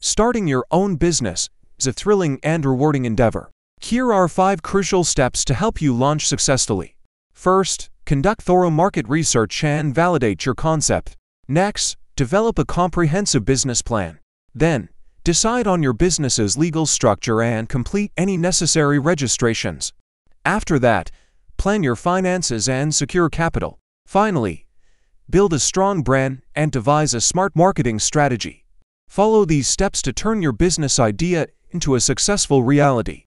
Starting your own business is a thrilling and rewarding endeavor. Here are five crucial steps to help you launch successfully. First, conduct thorough market research and validate your concept. Next, develop a comprehensive business plan. Then, decide on your business's legal structure and complete any necessary registrations. After that, plan your finances and secure capital. Finally, build a strong brand and devise a smart marketing strategy. Follow these steps to turn your business idea into a successful reality.